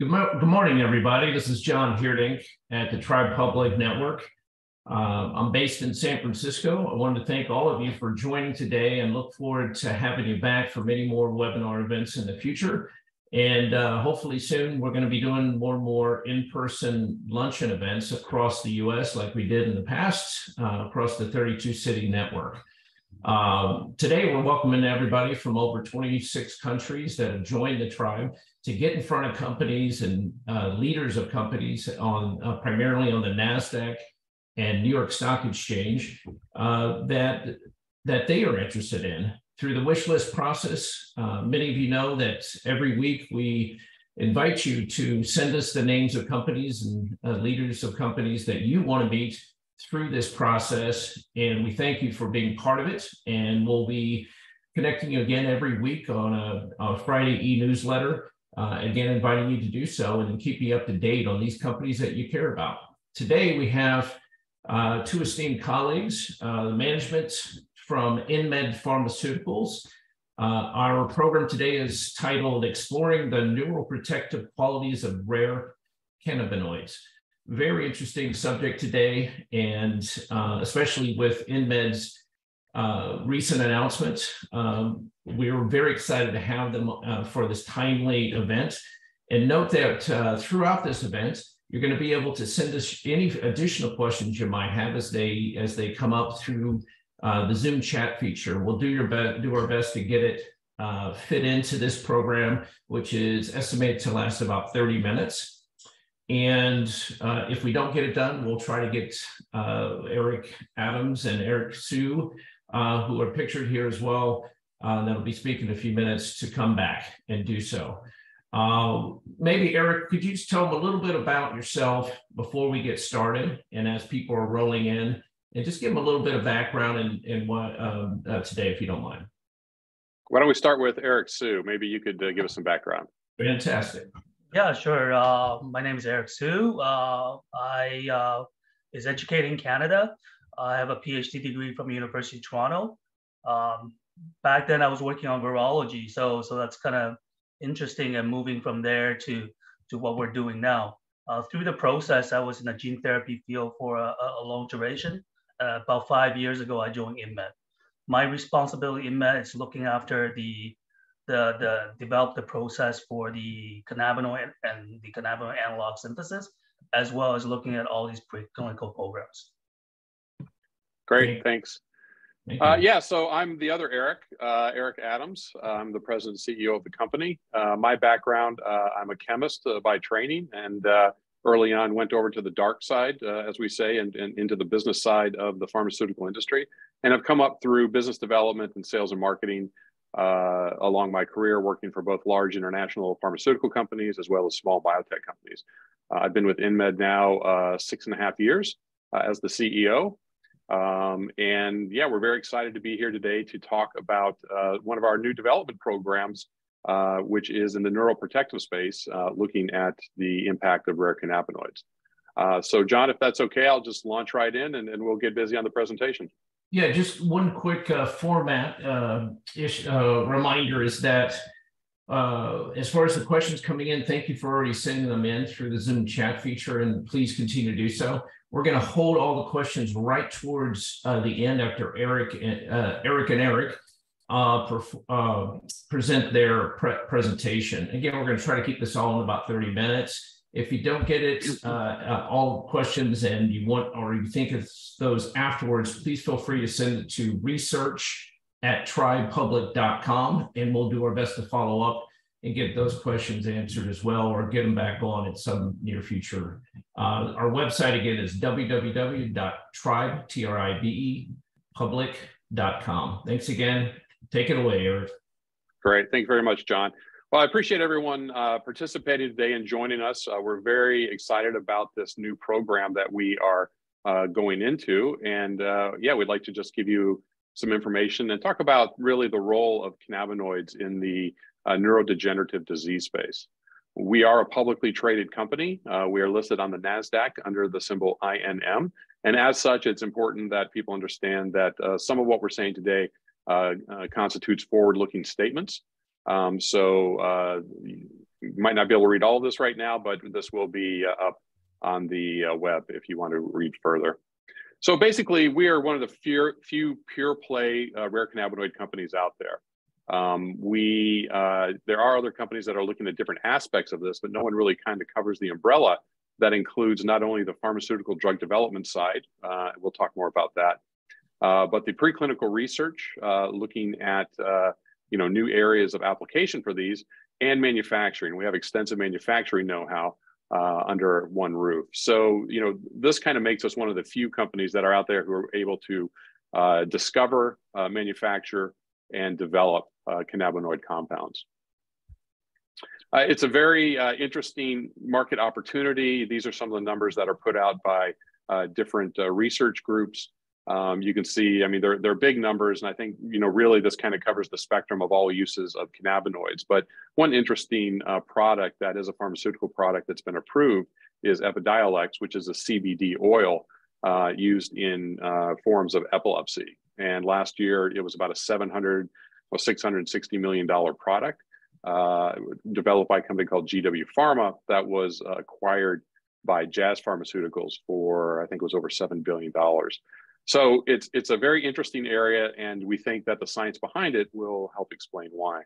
Good, mo- good morning, everybody. This is John Heerdink at the Tribe Public Network. Uh, I'm based in San Francisco. I wanted to thank all of you for joining today and look forward to having you back for many more webinar events in the future. And uh, hopefully soon we're going to be doing more and more in-person luncheon events across the US like we did in the past uh, across the 32 city network. Um, today, we're welcoming everybody from over 26 countries that have joined the tribe to get in front of companies and uh, leaders of companies on uh, primarily on the NASDAQ and New York Stock Exchange uh, that, that they are interested in. Through the wish list process, uh, many of you know that every week we invite you to send us the names of companies and uh, leaders of companies that you want to meet through this process. And we thank you for being part of it. And we'll be connecting you again every week on a, a Friday e newsletter. Uh, again, inviting you to do so and keep you up to date on these companies that you care about. Today, we have uh, two esteemed colleagues, uh, the management from InMed Pharmaceuticals. Uh, our program today is titled Exploring the Neuroprotective Qualities of Rare Cannabinoids very interesting subject today, and uh, especially with InMed's uh, recent announcement. Um, we are very excited to have them uh, for this timely event. And note that uh, throughout this event, you're going to be able to send us any additional questions you might have as they as they come up through uh, the Zoom chat feature. We'll do your best, do our best to get it uh, fit into this program, which is estimated to last about 30 minutes. And uh, if we don't get it done, we'll try to get uh, Eric Adams and Eric Hsu, uh, who are pictured here as well, uh, that'll be speaking in a few minutes to come back and do so. Uh, maybe Eric, could you just tell them a little bit about yourself before we get started and as people are rolling in and just give them a little bit of background in, in what um, uh, today, if you don't mind. Why don't we start with Eric Hsu? Maybe you could give us some background. Fantastic. Yeah, sure. Uh, my name is Eric Hsu. Uh, I uh, is educated in Canada. I have a PhD degree from University of Toronto. Um, back then, I was working on virology, so so that's kind of interesting. And moving from there to to what we're doing now. Uh, through the process, I was in the gene therapy field for a, a long duration. Uh, about five years ago, I joined InMed. My responsibility InMed is looking after the the, the develop the process for the cannabinoid and the cannabinoid analog synthesis, as well as looking at all these preclinical programs. Great, thanks. Uh, yeah, so I'm the other Eric, uh, Eric Adams. I'm the president and CEO of the company. Uh, my background, uh, I'm a chemist uh, by training and uh, early on went over to the dark side, as we say, and, and, into the business side of the pharmaceutical industry and I've come up through business development and sales and marketing uh, along my career working for both large international pharmaceutical companies as well as small biotech companies. I've been with InMed now uh, six and a half years uh, as the CEO. Um, and yeah, we're very excited to be here today to talk about uh, one of our new development programs, uh, which is in the neuroprotective space, looking at the impact of rare cannabinoids. so, John, if that's okay, I'll just launch right in and, and we'll get busy on the presentation. Yeah, just one quick uh, format uh, ish, uh, reminder is that uh, as far as the questions coming in, thank you for already sending them in through the Zoom chat feature, and please continue to do so. We're going to hold all the questions right towards uh, the end after Eric, uh, Eric and Eric present their pre presentation. Again, we're going to try to keep this all in about 30 minutes. If you don't get it, uh, uh, all questions and you want or you think of those afterwards, please feel free to send it to research at tribepublic.com and we'll do our best to follow up and get those questions answered as well or get them back on at some near future. Uh, our website again is www.tribe.public.com. Thanks again. Take it away, Eric. Great. Thank you very much, John. Well, I appreciate everyone uh, participating today and joining us. Uh, we're very excited about this new program that we are uh, going into. And uh, yeah, we'd like to just give you some information and talk about really the role of cannabinoids in the uh, neurodegenerative disease space. We are a publicly traded company. Uh, we are listed on the NASDAQ under the symbol INM. And as such, it's important that people understand that some of what we're saying today constitutes forward looking statements. Um, so uh, you might not be able to read all of this right now, but this will be uh, up on the uh, web if you want to read further. So basically, we are one of the few, few pure play uh, rare cannabinoid companies out there. Um, we uh, there are other companies that are looking at different aspects of this, but no one really kind of covers the umbrella that includes not only the pharmaceutical drug development side. Uh, we'll talk more about that, uh, but the preclinical research, uh, looking at uh, you know new areas of application for these, and manufacturing. We have extensive manufacturing know-how uh, under one roof. So you know this kind of makes us one of the few companies that are out there who are able to discover, manufacture, and develop cannabinoid compounds. Uh, it's a very uh, interesting market opportunity. These are some of the numbers that are put out by uh, different uh, research groups. Um, you can see, I mean, they're, they're big numbers, and I think, you know, really this kind of covers the spectrum of all uses of cannabinoids. But one interesting uh, product that is a pharmaceutical product that's been approved is Epidiolex, which is a CBD oil used in forms of epilepsy. And last year, it was about a 700 or 660 million dollar product uh, developed by a company called GW Pharma that was acquired by Jazz Pharmaceuticals for I think it was over seven billion dollars. So it's it's a very interesting area, and we think that the science behind it will help explain why. A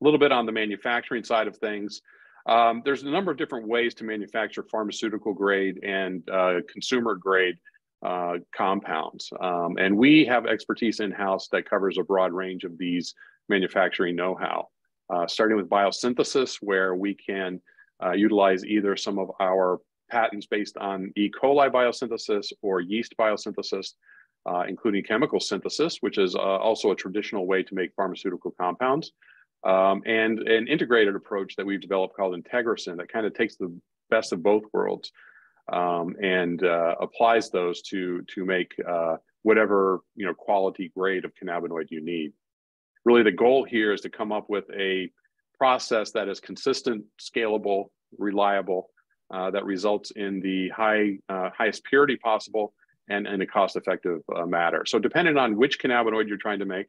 little bit on the manufacturing side of things. Um, there's a number of different ways to manufacture pharmaceutical grade and uh, consumer grade uh, compounds. Um, and we have expertise in house that covers a broad range of these manufacturing know how, uh, starting with biosynthesis, where we can uh, utilize either some of our patents based on E. coli biosynthesis or yeast biosynthesis, uh, including chemical synthesis, which is uh, also a traditional way to make pharmaceutical compounds. Um, and an integrated approach that we've developed called IntegraSyn that kind of takes the best of both worlds um, and uh, applies those to to make uh, whatever you know quality grade of cannabinoid you need. Really, the goal here is to come up with a process that is consistent, scalable, reliable, uh, that results in the high uh, highest purity possible and in a cost-effective uh, matter. So, depending on which cannabinoid you're trying to make,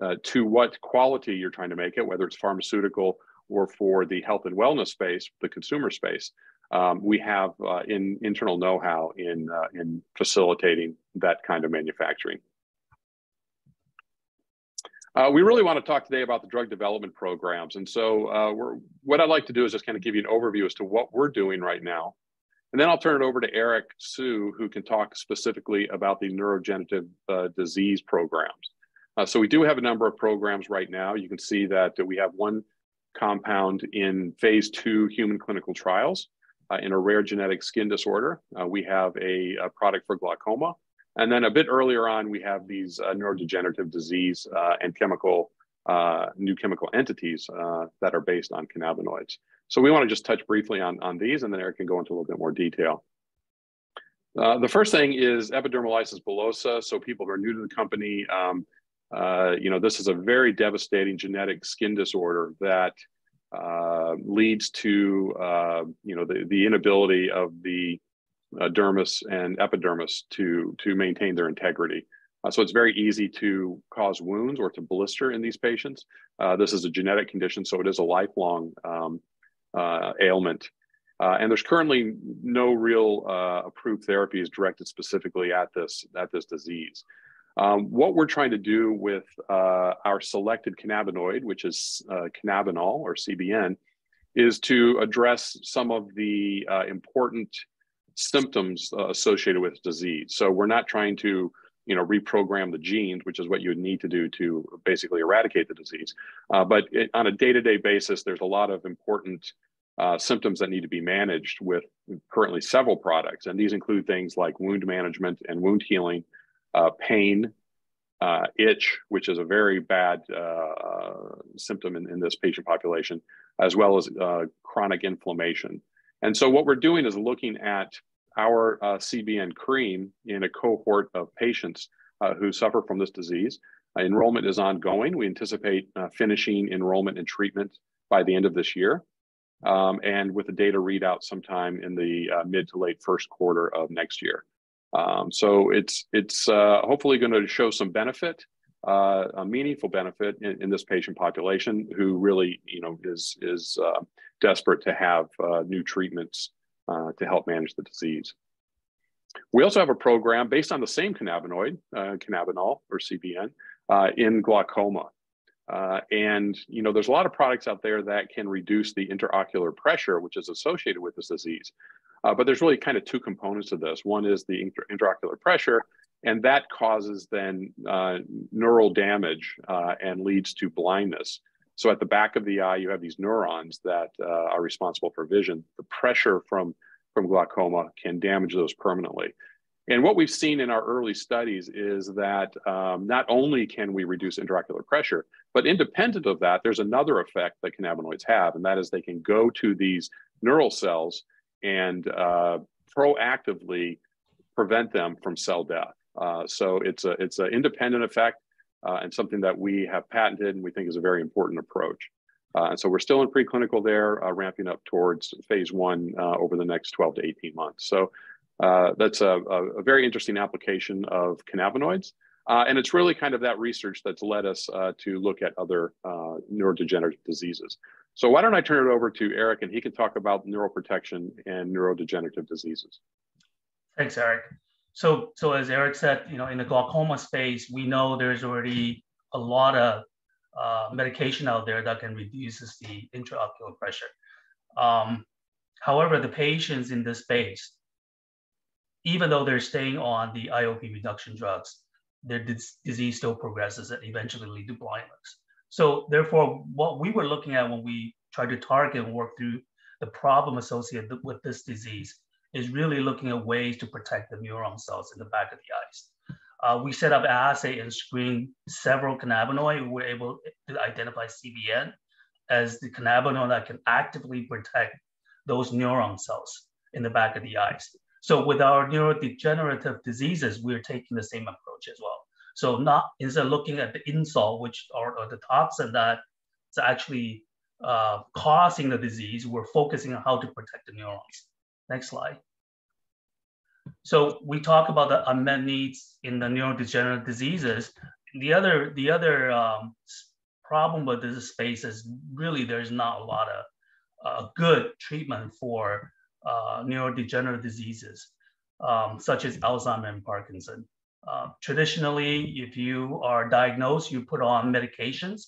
uh, to what quality you're trying to make it, whether it's pharmaceutical or for the health and wellness space, the consumer space, um, we have uh, in internal know-how in uh, in facilitating that kind of manufacturing. Uh, we really want to talk today about the drug development programs, and so uh, what I'd like to do is just kind of give you an overview as to what we're doing right now, and then I'll turn it over to Eric Hsu, who can talk specifically about the neurodegenerative uh, disease programs. Uh, so we do have a number of programs right now. You can see that we have one compound in phase two human clinical trials uh, in a rare genetic skin disorder. Uh, we have a, a, product for glaucoma. And then a bit earlier on, we have these uh, neurodegenerative disease uh, and chemical, uh, new chemical entities uh, that are based on cannabinoids. So we want to just touch briefly on, on these, and then Eric can go into a little bit more detail. the first thing is epidermolysis bullosa. So people who are new to the company, um, you know, this is a very devastating genetic skin disorder that uh, leads to uh, you know the, the inability of the uh, dermis and epidermis to to maintain their integrity. Uh, so it's very easy to cause wounds or to blister in these patients. Uh, this is a genetic condition, so it is a lifelong um, ailment. and there's currently no real approved therapies directed specifically at this at this disease. Um, what we're trying to do with uh, our selected cannabinoid, which is uh, cannabinol or CBN, is to address some of the uh, important symptoms uh, associated with disease. So we're not trying to, you know, reprogram the genes, which is what you would need to do to basically eradicate the disease. Uh, but it, on a day-to-day basis, there's a lot of important uh, symptoms that need to be managed with currently several products, and these include things like wound management and wound healing uh, pain, uh, itch, which is a very bad uh, symptom in, in, this patient population, as well as uh, chronic inflammation. And so, what we're doing is looking at our uh, CBN cream in a cohort of patients uh, who suffer from this disease. enrollment is ongoing. We anticipate finishing enrollment and treatment by the end of this year. Um, and with the data readout sometime in the mid to late first quarter of next year. Um, so it's it's uh, hopefully going to show some benefit uh, a meaningful benefit in, in, this patient population who really, you know, is is uh, desperate to have uh, new treatments uh, to help manage the disease. We also have a program based on the same cannabinoid, uh, cannabinol or CBN, in glaucoma. And you know, there's a lot of products out there that can reduce the intraocular pressure, which is associated with this disease. but there's really kind of two components to this. One is the inter intraocular pressure, and that causes then uh, neural damage uh, and leads to blindness. So at the back of the eye, you have these neurons that uh, are responsible for vision. The pressure from, from glaucoma can damage those permanently. And what we've seen in our early studies is that um, not only can we reduce intraocular pressure, but independent of that, there's another effect that cannabinoids have, and that is they can go to these neural cells and uh, proactively prevent them from cell death. Uh, so it's a it's an independent effect uh, and something that we have patented and we think is a very important approach. Uh, and so we're still in preclinical there, uh, ramping up towards phase one uh, over the next 12 to 18 months. So that's a, a, very interesting application of cannabinoids. and it's really kind of that research that's led us to look at other neurodegenerative diseases. So why don't I turn it over to Eric and he can talk about neuroprotection and neurodegenerative diseases. Thanks, Eric. So, so as Eric said, you know, in the glaucoma space, we know there's already a lot of uh, medication out there that can reduces the intraocular pressure. Um, however, the patients in this space, even though they're staying on the IOP reduction drugs, their dis- disease still progresses and eventually lead to blindness. So therefore, what we were looking at when we tried to target and work through the problem associated with this disease is really looking at ways to protect the neuron cells in the back of the eyes. Uh, we set up an assay and screened several cannabinoids. We were able to identify CBN as the cannabinoid that can actively protect those neuron cells in the back of the eyes. So with our neurodegenerative diseases, we're taking the same approach as well. So not instead of looking at the insult, which are, are the toxin that's actually uh, causing the disease, we're focusing on how to protect the neurons. Next slide. So we talk about the unmet needs in the neurodegenerative diseases. The other, the other um, problem with this space is really there's not a lot of uh, good treatment for uh, neurodegenerative diseases, um, such as Alzheimer and Parkinson. Uh, traditionally, if you are diagnosed, you put on medications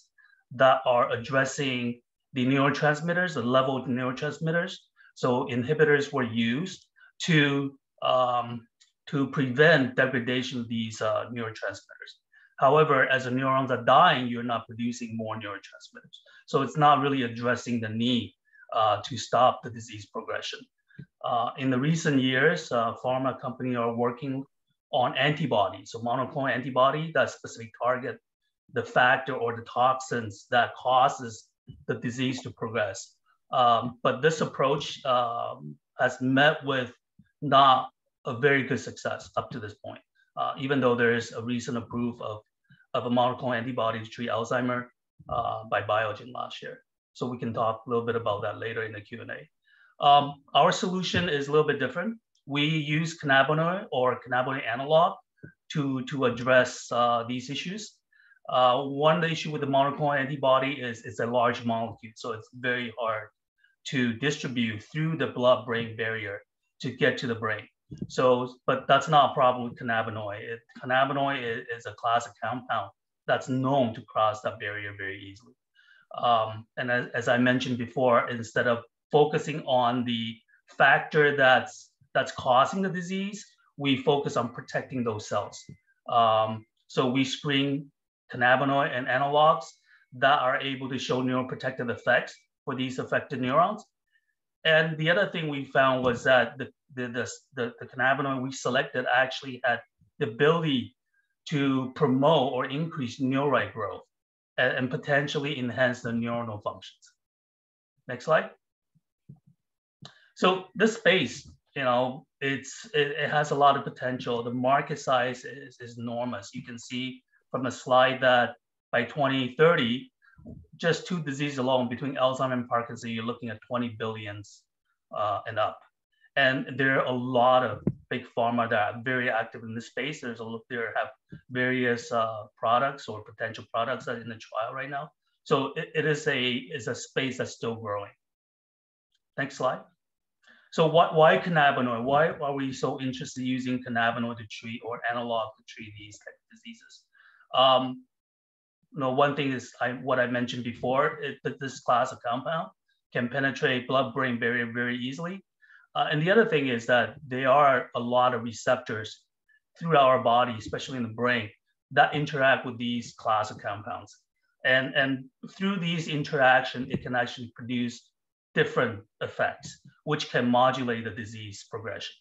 that are addressing the neurotransmitters, the level of neurotransmitters. So inhibitors were used to um, to prevent degradation of these uh, neurotransmitters. However, as the neurons are dying, you're not producing more neurotransmitters. So it's not really addressing the need uh, to stop the disease progression. Uh, in the recent years, uh, pharma companies are working on antibodies, so monoclonal antibody that specifically target the factor or the toxins that causes the disease to progress. Um, but this approach um, has met with not a very good success up to this point, uh, even though there is a recent approval of, of a monoclonal antibody to treat Alzheimer uh, by Biogen last year. So we can talk a little bit about that later in the Q&A. Um, our solution is a little bit different. We use cannabinoid or cannabinoid analog to, to address uh, these issues. Uh, one issue with the monoclonal antibody is it's a large molecule, so it's very hard to distribute through the blood-brain barrier to get to the brain. So, but that's not a problem with cannabinoid. It, cannabinoid is, is, a class of compound that's known to cross that barrier very easily. Um, and as, as, I mentioned before, instead of focusing on the factor that's that's causing the disease, we focus on protecting those cells. Um, so we screen cannabinoid and analogs that are able to show neuroprotective effects for these affected neurons. And the other thing we found was that the, the, the, the, the cannabinoid we selected actually had the ability to promote or increase neurite growth and, and potentially enhance the neuronal functions. Next slide. So this space, you know, it's it, it, has a lot of potential. The market size is, is enormous. You can see from the slide that by 2030, just two diseases alone between Alzheimer's and Parkinson, you're looking at 20 billions uh, and up. And there are a lot of big pharma that are very active in this space. There's a there have various uh, products or potential products that are in the trial right now. So it, it is a is a space that's still growing. Next slide. So what, why cannabinoid? Why are we so interested in using cannabinoid to treat or analog to treat these type of diseases? Um, you know, one thing is I, what I mentioned before, it, that this class of compound can penetrate blood-brain barrier very easily. Uh, and the other thing is that there are a lot of receptors throughout our body, especially in the brain, that interact with these class of compounds. And, and through these interaction, it can actually produce different effects, which can modulate the disease progression.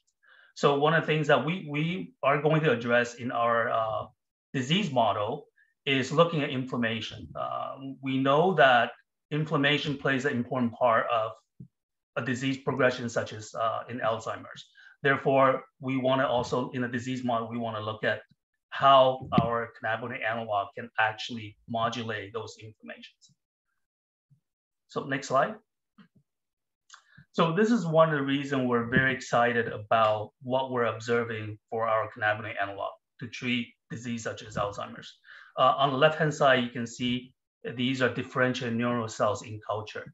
So one of the things that we, we are going to address in our uh, disease model is looking at inflammation. Uh, we know that inflammation plays an important part of a disease progression such as uh, in Alzheimer's. Therefore, we want to also, in a disease model, we want to look at how our cannabinoid analog can actually modulate those inflammations. So next slide. So this is one of the reasons we're very excited about what we're observing for our cannabinoid analog to treat disease such as Alzheimer's. Uh, on the left-hand side, you can see these are differentiated neural cells in culture.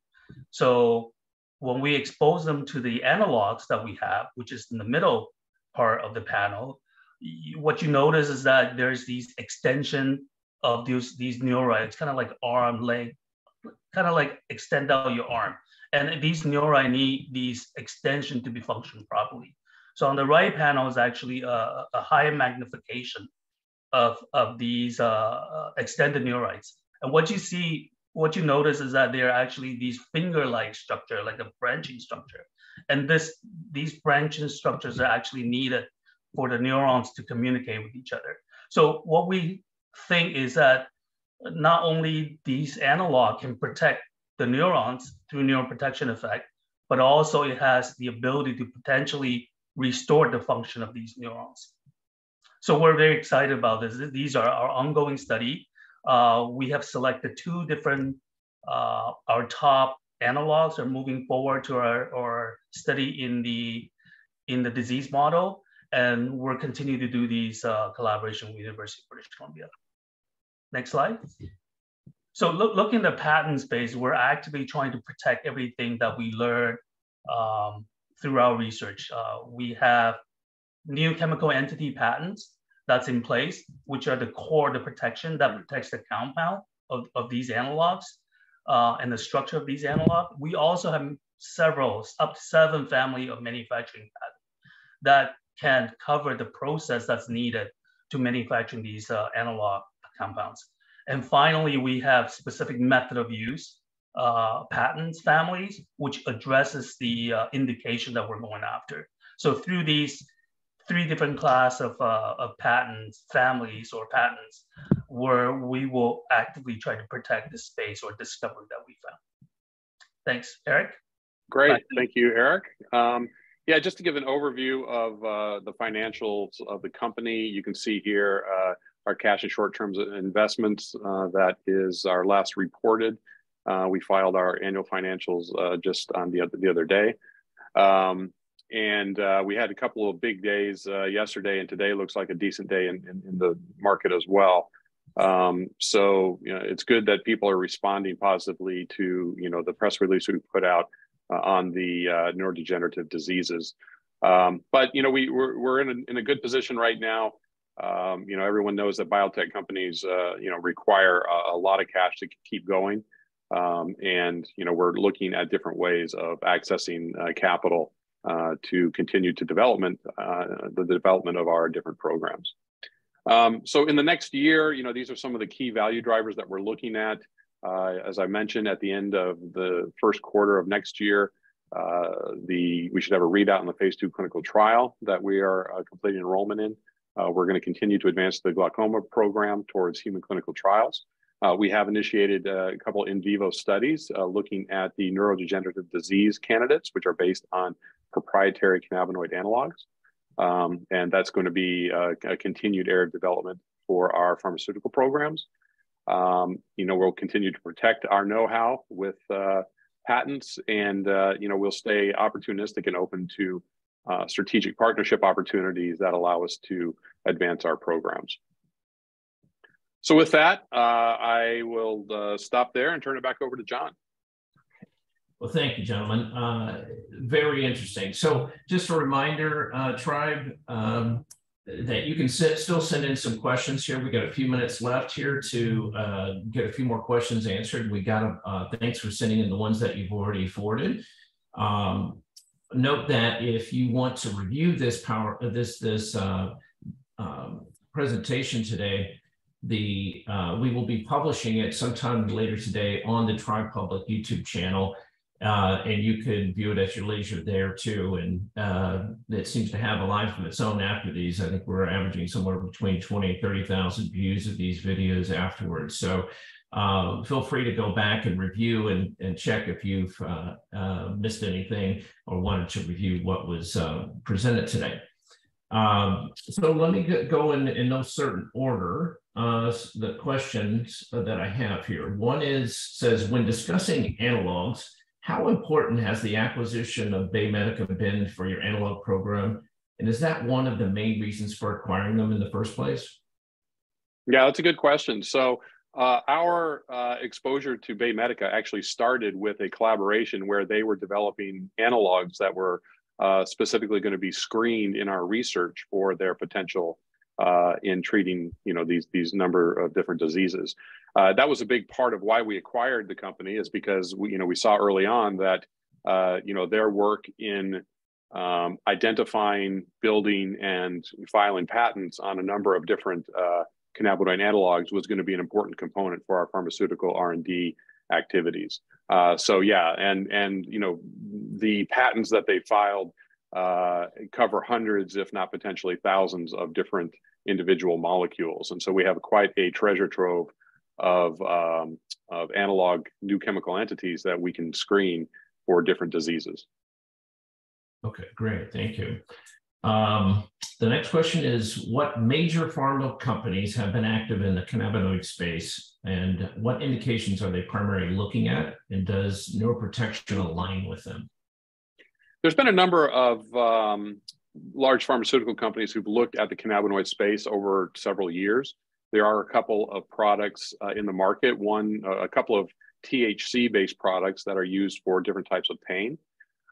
So when we expose them to the analogs that we have, which is in the middle part of the panel, what you notice is that there's these extension of these, these neurons, kind of like arm, leg, kind of like extend out your arm. And these neurons need these extension to be functioning properly. So on the right panel is actually a, a higher magnification of, of these uh, uh extended neurites. And what you see, what you notice is that they're actually these finger-like structure, like a branching structure. And this, these branching structures are actually needed for the neurons to communicate with each other. So what we think is that not only these analog can protect the neurons through neuron protection effect, but also it has the ability to potentially restore the function of these neurons. So we're very excited about this. These are our ongoing study uh, we have selected two different, uh, our top analogs are moving forward to our, our study in the, in the disease model. And we're continuing to do these uh, collaboration with University of British Columbia. Next slide. So look, looking at the patent space, we're actively trying to protect everything that we learn um, through our research. Uh, we have new chemical entity patents that's in place, which are the core, the protection that protects the compound of, of these analogs uh, and the structure of these analogs. We also have several, up to seven family of manufacturing patents that can cover the process that's needed to manufacturing these uh, analog compounds. And finally, we have specific method of use uh, patents families, which addresses the uh, indication that we're going after. So through these three different class of, uh, of patents, families or patents, where we will actively try to protect the space or discovery that we found. Thanks, Eric. Great, thank you, Eric. Um, yeah, just to give an overview of uh, the financials of the company, you can see here uh, our cash and short-term investments. Uh, that is our last reported. Uh, we filed our annual financials uh, just on the other, the other day. Um, and uh, we had a couple of big days uh, yesterday, and today looks like a decent day in, in, in the market as well. Um, so you know, it's good that people are responding positively to you know the press release we put out uh, on the neurodegenerative diseases. Um, but you know, we we're, we're in a, in a good position right now. Um, you know, everyone knows that biotech companies uh, you know require a, a, lot of cash to keep going. Um, and you know we're looking at different ways of accessing uh, capital uh, to continue to development uh, the development of our different programs. Um, so in the next year, you know, these are some of the key value drivers that we're looking at. Uh, as I mentioned, at the end of the first quarter of next year, uh, the we should have a readout in the phase two clinical trial that we are completing enrollment in. Uh, we're going to continue to advance the glaucoma program towards human clinical trials. Uh, we have initiated uh, a couple in vivo studies uh, looking at the neurodegenerative disease candidates, which are based on proprietary cannabinoid analogs. Um, and that's going to be a, a, continued area of development for our pharmaceutical programs. Um, you know, we'll continue to protect our know-how with uh, patents, and uh, you know, we'll stay opportunistic and open to uh, strategic partnership opportunities that allow us to advance our programs. So with that, uh, I will uh, stop there and turn it back over to John. Well, thank you, gentlemen. Uh, very interesting. So just a reminder, uh, Tribe, um, that you can sit, still send in some questions here. We got a few minutes left here to uh, get a few more questions answered. We got uh, thanks for sending in the ones that you've already forwarded. Um, note that if you want to review this power, this this uh, um, presentation today, the uh, we will be publishing it sometime later today on the Tribe Public YouTube channel. Uh, and you can view it at your leisure there too. And uh, it seems to have a life of its own after these. I think we're averaging somewhere between 20 and 30,000 views of these videos afterwards. So uh, feel free to go back and review and, and check if you've uh, uh, missed anything or wanted to review what was uh, presented today. Um, so let me go in, in no certain order. the questions that I have here. One is says when discussing analogs, how important has the acquisition of Baymedica been for your analog program? And is that one of the main reasons for acquiring them in the first place? Yeah, that's a good question. So uh, our uh, exposure to Baymedica actually started with a collaboration where they were developing analogs that were uh, specifically going to be screened in our research for their potential uh, in treating, you know, these these number of different diseases. Uh, that was a big part of why we acquired the company, is because we, you know, we saw early on that, uh, you know, their work in um, identifying, building, and filing patents on a number of different cannabinoid analogs was going to be an important component for our pharmaceutical R&D activities. Uh, so yeah, and and you know, the patents that they filed uh, cover hundreds, if not potentially thousands, of different individual molecules. And so we have quite a treasure trove of, um, of analog new chemical entities that we can screen for different diseases. Okay, great. Thank you. Um, the next question is What major pharma companies have been active in the cannabinoid space, and what indications are they primarily looking at? And does neuroprotection align with them? There's been a number of um, large pharmaceutical companies who've looked at the cannabinoid space over several years. There are a couple of products uh, in the market, one, uh, a couple of THC based products that are used for different types of pain.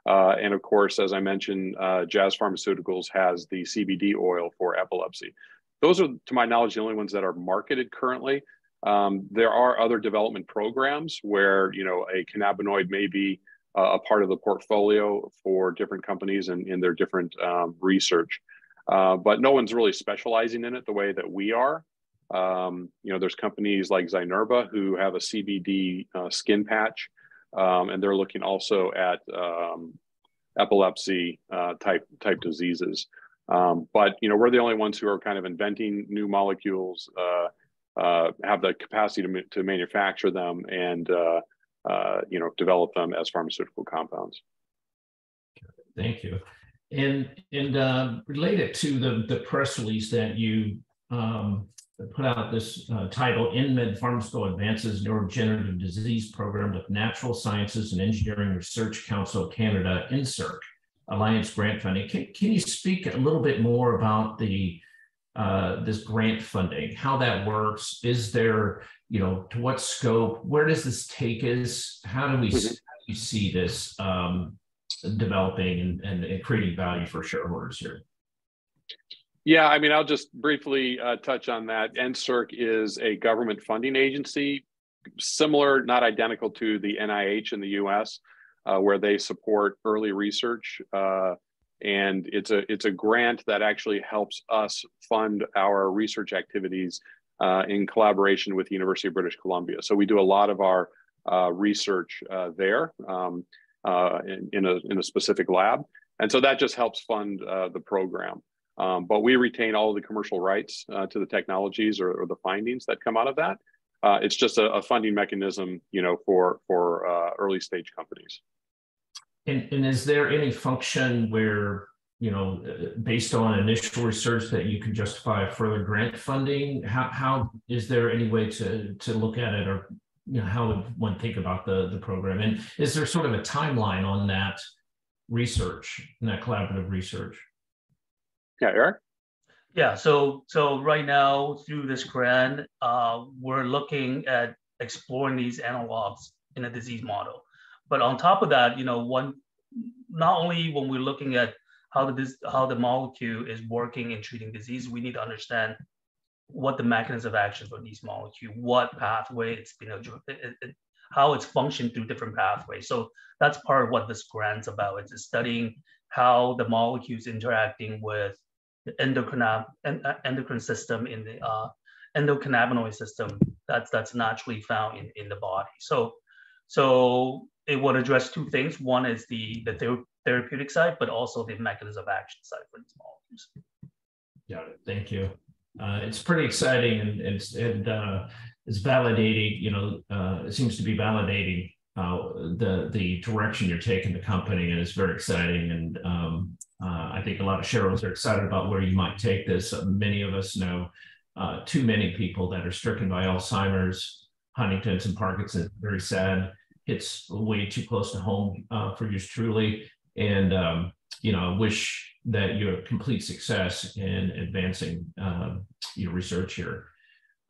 Uh, and of course, as I mentioned, uh, Jazz Pharmaceuticals has the CBD oil for epilepsy. Those are, to my knowledge, the only ones that are marketed currently. Um, there are other development programs where you know a cannabinoid may be uh, a part of the portfolio for different companies and in their different um, research. Uh, but no one's really specializing in it the way that we are. Um, you know, there's companies like Zynerba who have a CBD uh, skin patch, um, and they're looking also at um, epilepsy uh, type type diseases. Um, but you know, we're the only ones who are kind of inventing new molecules, uh, uh, have the capacity to, to manufacture them, and uh, you know, develop them as pharmaceutical compounds. Thank you. And and uh, related to the the press release that you um, put out this uh, title, InMed Pharmaceutical Advances Neurodegenerative Disease Program with Natural Sciences and Engineering Research Council Canada, NSERC, Alliance Grant Funding. Can, can you speak a little bit more about the uh, this grant funding, how that works? Is there you know, to what scope? Where does this take us? How do we, mm-hmm. how do we see this um, developing and, and, and, creating value for shareholders here? Yeah, I mean, I'll just briefly uh, touch on that. NSERC is a government funding agency, similar, not identical to the NIH in the US, uh, where they support early research. Uh, and it's a it's a grant that actually helps us fund our research activities uh, in collaboration with the University of British Columbia. So we do a lot of our uh, research uh, there um, in, in, a, in a specific lab. And so that just helps fund the program. Um, but we retain all of the commercial rights uh, to the technologies or, or, the findings that come out of that. it's just a, a, funding mechanism, you know, for for early stage companies. And, and is there any function where you know, based on initial research that you can justify further grant funding? How, how is there any way to, to look at it or, you know, how would one think about the, the program? And is there sort of a timeline on that, research and that collaborative research? Yeah, Eric? Yeah, so so right now through this grant, uh, we're looking at exploring these analogs in a disease model. But on top of that, you know, one not only when we're looking at how the how the molecule is working in treating disease, we need to understand what the mechanism of action for these molecules, what pathway it's been, it, it, how it's functioned through different pathways. So that's part of what this grant's about. It's studying how the molecules interacting with the endocrine, uh, endocrine system in the uh, endocannabinoid system that's that's naturally found in, in the body. So so it would address two things. One is the the ther- therapeutic side, but also the mechanism of action side for these molecules. Got it. Thank you. Uh, it's pretty exciting and it's and uh, it's validating. You know, uh, it seems to be validating uh, the the direction you're taking the company, and it's very exciting. And um, uh, I think a lot of shareholders are excited about where you might take this. many of us know uh, too many people that are stricken by Alzheimer's, Huntington's, and Parkinson's. Very sad. It's way too close to home uh, for you truly. And, um, you know, I wish that you have complete success in advancing uh, your research here.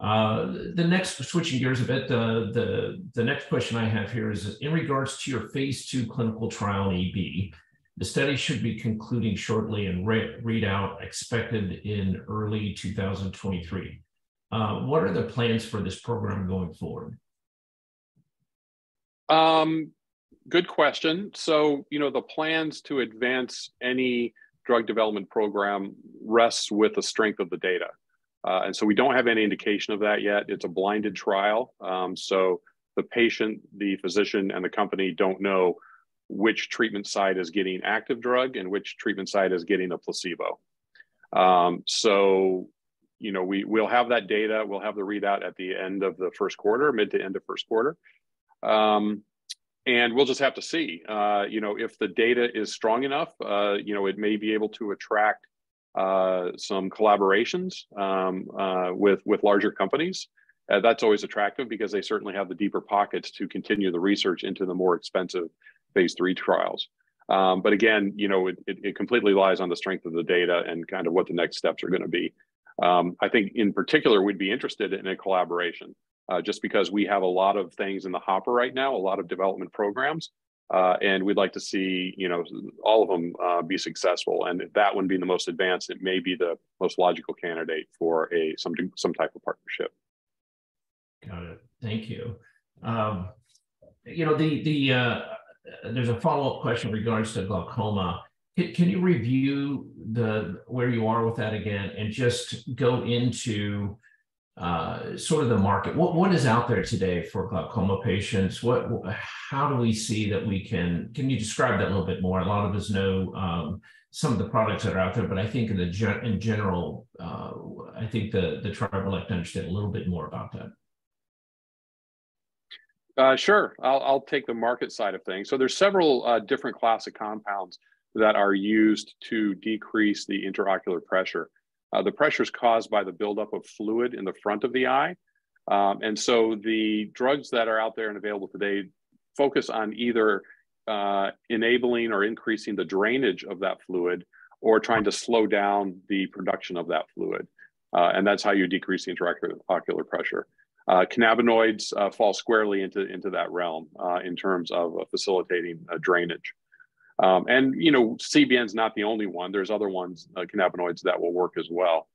Uh, the next, switching gears a bit, the, the, the next question I have here is in regards to your phase two clinical trial in EB, the study should be concluding shortly and re- readout expected in early 2023. Uh, what are the plans for this program going forward? Um, good question. So, you know, the plans to advance any drug development program rests with the strength of the data. Uh, and so we don't have any indication of that yet. It's a blinded trial. Um, so the patient, the physician, and the company don't know which treatment site is getting active drug and which treatment site is getting a placebo. Um, so, you know, we will have that data. We'll have the readout at the end of the first quarter, mid to end of first quarter. Um, and we'll just have to see, uh, you know, if the data is strong enough, uh, you know, it may be able to attract uh, some collaborations um, uh, with, with larger companies. Uh, that's always attractive because they certainly have the deeper pockets to continue the research into the more expensive phase three trials. Um, but again, you know, it, it, it, completely lies on the strength of the data and kind of what the next steps are going to be. Um, I think in particular, we'd be interested in a collaboration uh, just because we have a lot of things in the hopper right now, a lot of development programs. Uh, and we'd like to see, you know, all of them uh, be successful. And that one being the most advanced, it may be the most logical candidate for a some some type of partnership. Got it. Thank you. Um, you know, the the uh, there's a follow-up question in regards to glaucoma. Can, can, you review the where you are with that again and just go into uh, sort of the market? What what is out there today for glaucoma patients? What how do we see that we can? Can you describe that a little bit more? A lot of us know um, some of the products that are out there, but I think in the in general, uh, I think the the tribe would like to understand a little bit more about that. Uh, sure, I'll, I'll take the market side of things. So there's several uh, different class of compounds that are used to decrease the intraocular pressure. Uh, the pressure is caused by the buildup of fluid in the front of the eye. Um, and so the drugs that are out there and available today focus on either uh, enabling or increasing the drainage of that fluid or trying to slow down the production of that fluid. Uh, and that's how you decrease the intraocular pressure. Uh, cannabinoids uh, fall squarely into, into that realm uh, in terms of uh, facilitating drainage. Um, and, you know, CBN is not the only one. There's other ones, uh, cannabinoids that will work as well.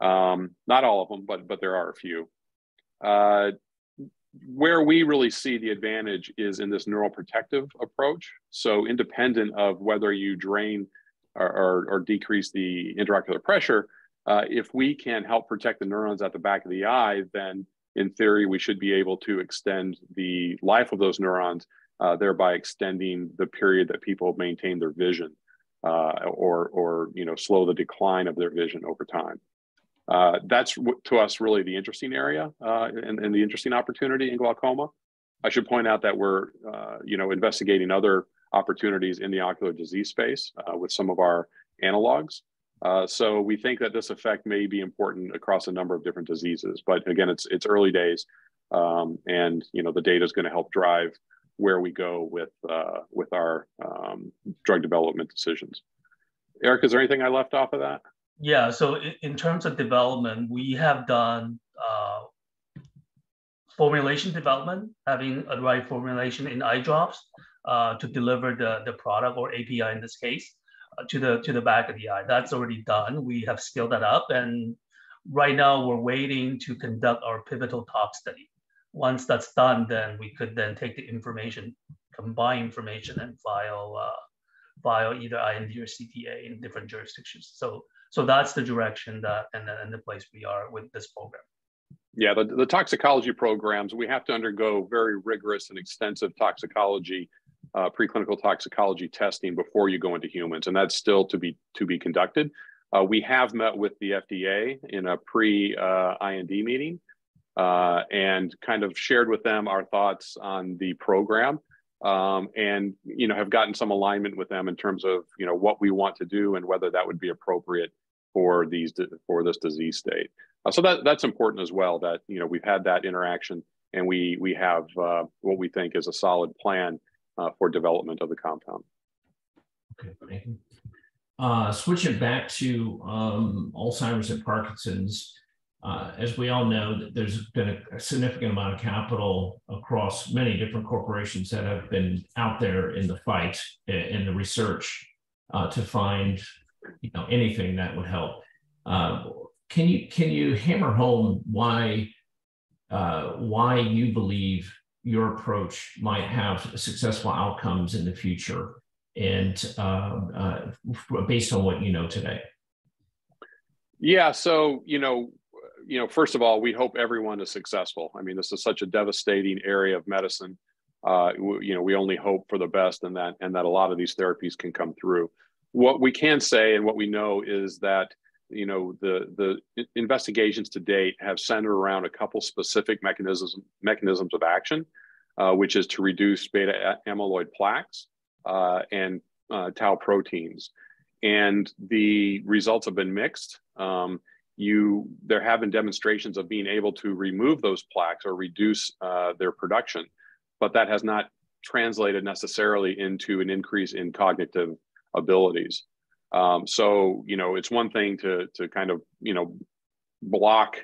Um, not all of them, but, but there are a few. where we really see the advantage is in this neuroprotective approach. So independent of whether you drain or, or, or decrease the intraocular pressure, if we can help protect the neurons at the back of the eye, then in theory, we should be able to extend the life of those neurons, uh, thereby extending the period that people maintain their vision, uh, or or you know slow the decline of their vision over time. Uh, that's to us really the interesting area uh, and, and, the interesting opportunity in glaucoma. I should point out that we're uh, you know investigating other opportunities in the ocular disease space uh, with some of our analogs. Uh, so we think that this effect may be important across a number of different diseases. But again, it's it's early days, um, and you know the data is going to help drive where we go with uh, with our um, drug development decisions. Eric, is there anything I left off of that? Yeah. So in terms of development, we have done uh, formulation development, having a right formulation in eye drops uh, to deliver the, the product or API in this case uh, to the to the back of the eye. That's already done. We have scaled that up, and right now we're waiting to conduct our pivotal tox study. Once that's done, then we could then take the information, combine information, and file uh, file either IND or CTA in different jurisdictions. So so that's the direction that and, and the place we are with this program. Yeah, the, the toxicology programs, we have to undergo very rigorous and extensive toxicology, uh, preclinical toxicology testing before you go into humans, and that's still to be to be conducted. Uh, we have met with the FDA in a pre-IND uh, meeting uh, and kind of shared with them our thoughts on the program, um, and you know have gotten some alignment with them in terms of you know what we want to do and whether that would be appropriate for these for this disease state. Uh, so that that's important as well. That you know we've had that interaction and we we have uh, what we think is a solid plan uh, for development of the compound. Okay, uh, switching back to um, Alzheimer's and Parkinson's, uh, as we all know, there's been a, a, significant amount of capital across many different corporations that have been out there in the fight in the research uh, to find, you know, anything that would help. Uh, can you can you hammer home why uh, why you believe your approach might have successful outcomes in the future, and um, uh, based on what you know today? Yeah. So you know, you know, first of all, we hope everyone is successful. I mean, this is such a devastating area of medicine. Uh, you know, we only hope for the best, and that and that a lot of these therapies can come through. What we can say and what we know is that you know the the investigations to date have centered around a couple specific mechanisms mechanisms of action, uh, which is to reduce beta amyloid plaques uh, and uh, tau proteins, and the results have been mixed. Um, you there have been demonstrations of being able to remove those plaques or reduce uh, their production, but that has not translated necessarily into an increase in cognitive abilities. Um, so you know, it's one thing to to kind of you know block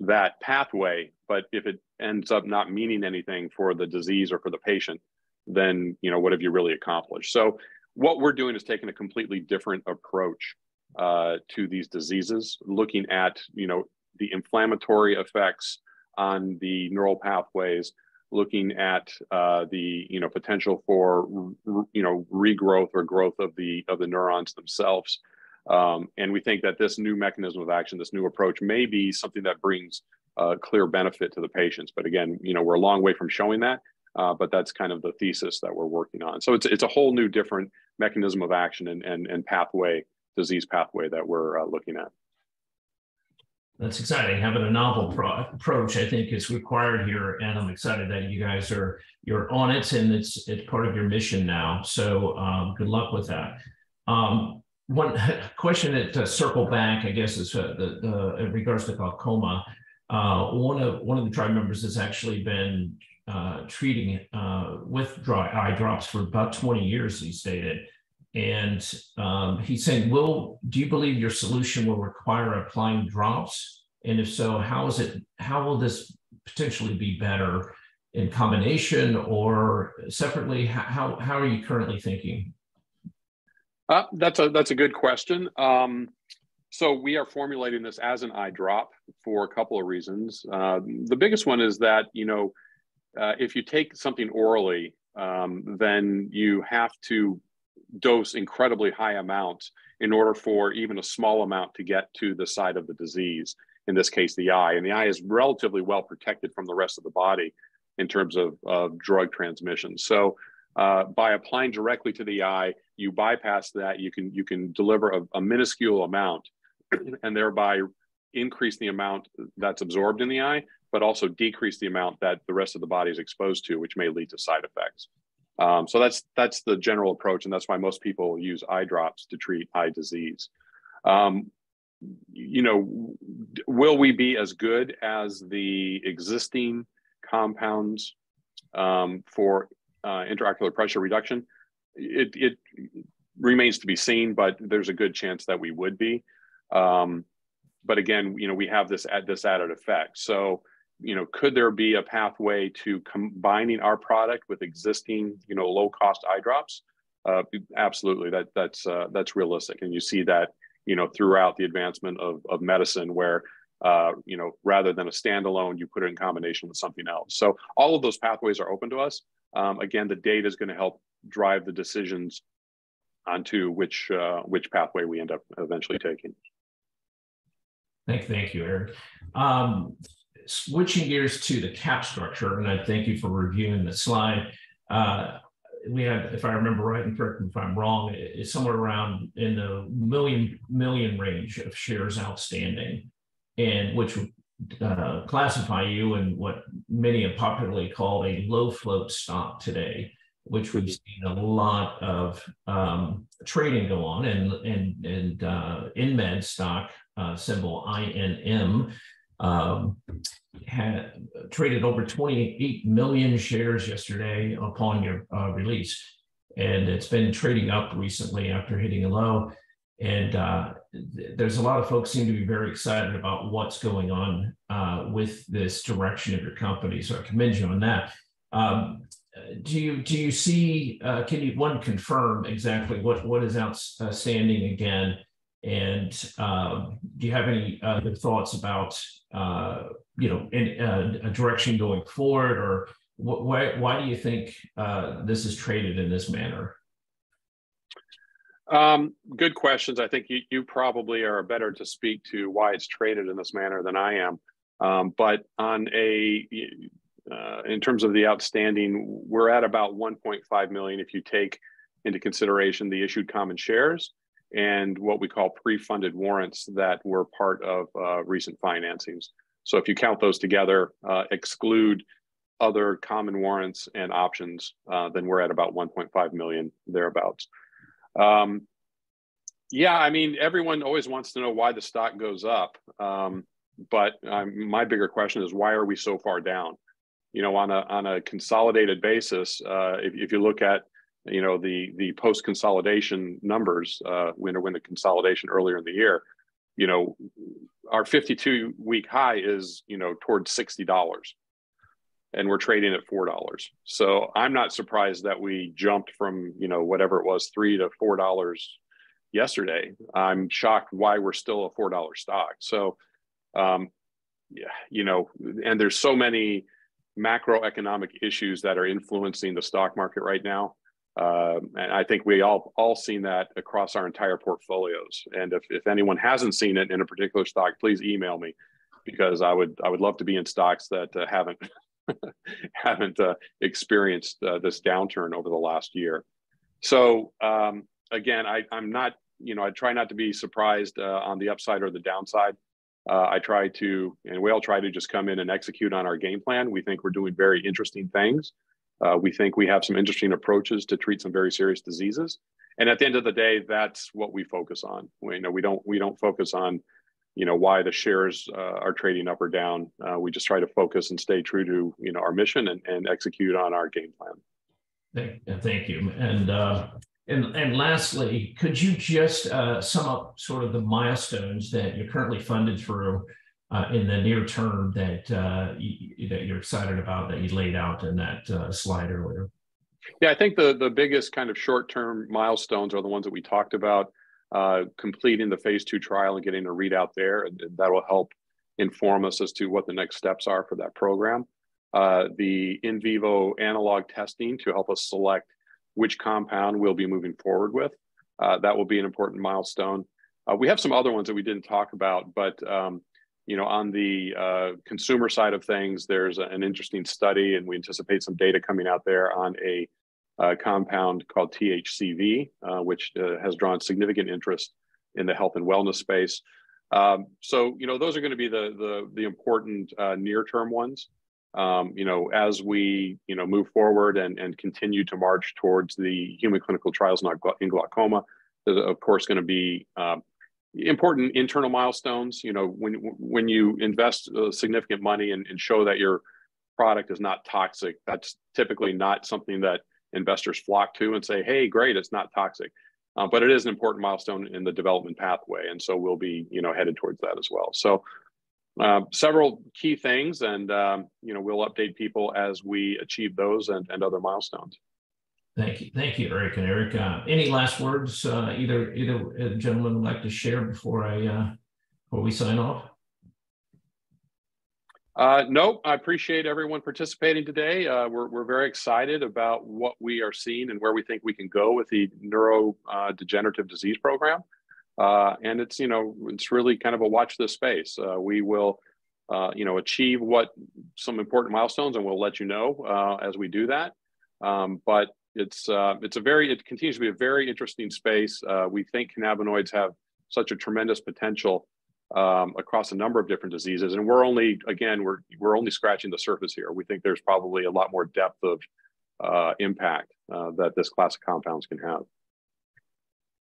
that pathway, but if it ends up not meaning anything for the disease or for the patient, then you know what have you really accomplished? So what we're doing is taking a completely different approach uh, to these diseases, looking at you know the inflammatory effects on the neural pathways, looking at uh, the you know potential for you know regrowth or growth of the of the neurons themselves. Um, and we think that this new mechanism of action, this new approach, may be something that brings uh, clear benefit to the patients. But again, you know, we're a long way from showing that. Uh, but that's kind of the thesis that we're working on. So it's it's a whole new different mechanism of action and and, and pathway, disease pathway that we're uh, looking at. That's exciting. Having a novel pro- approach, I think, is required here, and I'm excited that you guys are you're on it, and it's it's part of your mission now. So um, good luck with that. Um, one question that to circle back, I guess, is uh, the, the in regards to glaucoma. Uh, one of one of the tribe members has actually been uh, treating uh, with dry eye drops for about 20 years. He stated, and um, he's saying, "Will do you believe your solution will require applying drops? And if so, how is it? How will this potentially be better in combination or separately? How how are you currently thinking?" Uh, that's a that's a good question. Um, so we are formulating this as an eye drop for a couple of reasons. Uh, the biggest one is that you know uh, if you take something orally, um, then you have to dose incredibly high amounts in order for even a small amount to get to the site of the disease, in this case, the eye. And the eye is relatively well protected from the rest of the body in terms of, of drug transmission. So uh, by applying directly to the eye, you bypass that. You can you can deliver a, a minuscule amount, and thereby increase the amount that's absorbed in the eye, but also decrease the amount that the rest of the body is exposed to, which may lead to side effects. Um, so that's that's the general approach, and that's why most people use eye drops to treat eye disease. Um, you know, will we be as good as the existing compounds um, for uh, intraocular pressure reduction, it, it remains to be seen, but there's a good chance that we would be. Um, but again, you know, we have this this added effect. So, you know, could there be a pathway to combining our product with existing, you know, low cost eye drops? Uh, absolutely, that that's uh, that's realistic, and you see that, you know, throughout the advancement of of medicine, where uh, you know, rather than a standalone, you put it in combination with something else. So all of those pathways are open to us. Um, again, the data is going to help drive the decisions onto which uh, which pathway we end up eventually taking. Thank, thank you, Eric. Um, switching gears to the cap structure, and I thank you for reviewing the slide. Uh, we have, if I remember right, and correct me if I'm wrong, it's somewhere around in the million million range of shares outstanding, and which would uh, classify you in what many have popularly called a low float stock today which we've seen a lot of um, trading go on, and and and uh, InMed stock uh, symbol INM um, had traded over 28 million shares yesterday upon your uh, release, and it's been trading up recently after hitting a low. And uh, th- there's a lot of folks seem to be very excited about what's going on uh, with this direction of your company. So I commend you on that. Um, do you do you see? Uh, can you one confirm exactly what what is outstanding again? And um, do you have any other thoughts about uh, you know in, uh, a direction going forward, or wh- why why do you think uh, this is traded in this manner? Um, good questions. I think you, you probably are better to speak to why it's traded in this manner than I am. Um, but on a uh, in terms of the outstanding, we're at about 1.5 million if you take into consideration the issued common shares and what we call pre-funded warrants that were part of uh, recent financings. So if you count those together, uh, exclude other common warrants and options, uh, then we're at about 1.5 million thereabouts. Um, yeah, I mean, everyone always wants to know why the stock goes up. Um, but um, my bigger question is why are we so far down? you know, on a on a consolidated basis, uh, if, if you look at you know the the post consolidation numbers uh, when when the consolidation earlier in the year, you know, our 52 week high is you know towards sixty dollars, and we're trading at four dollars. So I'm not surprised that we jumped from you know whatever it was three to four dollars yesterday. I'm shocked why we're still a four dollar stock. So, um, yeah, you know, and there's so many macroeconomic issues that are influencing the stock market right now. Uh, and I think we all all seen that across our entire portfolios. And if, if anyone hasn't seen it in a particular stock, please email me because I would I would love to be in stocks that uh, haven't haven't uh, experienced uh, this downturn over the last year. So um, again, I, I'm not you know I try not to be surprised uh, on the upside or the downside. Uh, I try to, and we all try to just come in and execute on our game plan. We think we're doing very interesting things. Uh, we think we have some interesting approaches to treat some very serious diseases. And at the end of the day, that's what we focus on. We you know we don't we don't focus on, you know, why the shares uh, are trading up or down. Uh, we just try to focus and stay true to you know our mission and, and execute on our game plan. Thank, thank you. And uh, and, and lastly, could you just uh, sum up sort of the milestones that you're currently funded through uh, in the near term that uh, you, that you're excited about that you laid out in that uh, slide earlier? Yeah, I think the the biggest kind of short term milestones are the ones that we talked about. Uh, completing the phase two trial and getting a readout there, that will help inform us as to what the next steps are for that program. Uh, the in vivo analog testing to help us select which compound we'll be moving forward with. Uh, that will be an important milestone. We have some other ones that we didn't talk about, but um, you know, on the uh, consumer side of things, there's an interesting study, and we anticipate some data coming out there on a uh, compound called THCV, uh, which uh, has drawn significant interest in the health and wellness space. Um, so, you know, those are going to be the the, the important near-term ones um, you know, as we, you know, move forward and, and continue to march towards the human clinical trials in glaucoma, there's of course going to be um, important internal milestones. You know, when when you invest uh, significant money and, and show that your product is not toxic, that's typically not something that investors flock to and say, hey, great, it's not toxic. Uh, but it is an important milestone in the development pathway. And so we'll be, you know, headed towards that as well. So uh, several key things and, um, you know, we'll update people as we achieve those and, and other milestones. Thank you. Thank you, Eric and Eric. Uh, any last words uh, either either gentleman would like to share before I uh, before we sign off? Uh, nope, I appreciate everyone participating today. Uh, we're, we're very excited about what we are seeing and where we think we can go with the neurodegenerative uh, disease program. Uh, and it's, you know, it's really kind of a watch this space. Uh, we will, uh, you know, achieve what some important milestones and we'll let you know as we do that. Um, but it's, it's a very, it continues to be a very interesting space. we think cannabinoids have such a tremendous potential um, across a number of different diseases. And we're only, again, we're, we're only scratching the surface here. We think there's probably a lot more depth of uh, impact uh, that this class of compounds can have.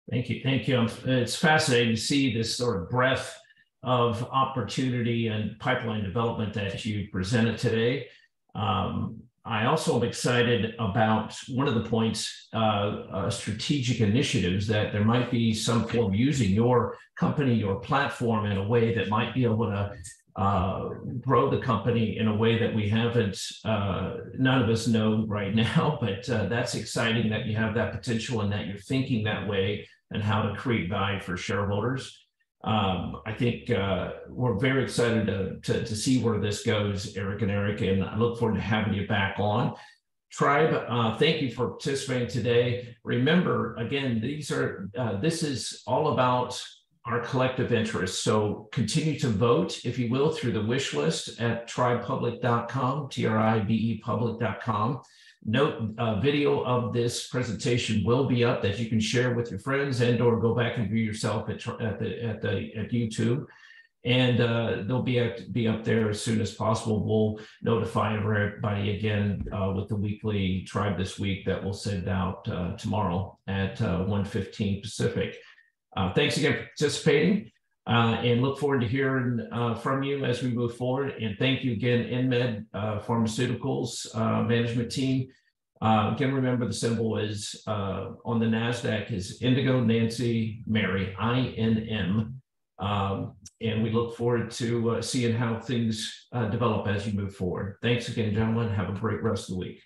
Thank you. Thank you. It's fascinating to see this sort of breadth of opportunity and pipeline development that you presented today. Um, I also am excited about one of the points, uh, uh, strategic initiatives that there might be some form using your company, your platform in a way that might be able to uh, grow the company in a way that we haven't, uh, none of us know right now, but uh, that's exciting that you have that potential and that you're thinking that way and how to create value for shareholders. Um, I think uh, we're very excited to, to, to, see where this goes, Eric and Eric, and I look forward to having you back on. Tribe, uh, thank you for participating today. Remember, again, these are uh, this is all about our collective interests. So continue to vote, if you will, through the wish list at tribepublic.com, T-R-I-B-E public.com. Note uh, video of this presentation will be up that you can share with your friends and or go back and view yourself at, at the at the at YouTube. And uh, they'll be at, be up there as soon as possible. We'll notify everybody again uh, with the weekly Tribe this week that we'll send out uh, tomorrow at uh, 1:15 Pacific. Uh, thanks again for participating. Uh, and look forward to hearing uh, from you as we move forward. And thank you again, InMed uh, Pharmaceuticals uh, management team. Uh, again, remember the symbol is uh, on the NASDAQ is Indigo Nancy Mary, INM. Um, and we look forward to seeing how things develop as you move forward. Thanks again, gentlemen. Have a great rest of the week.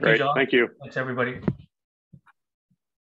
Great. Thank you. Thanks, everybody.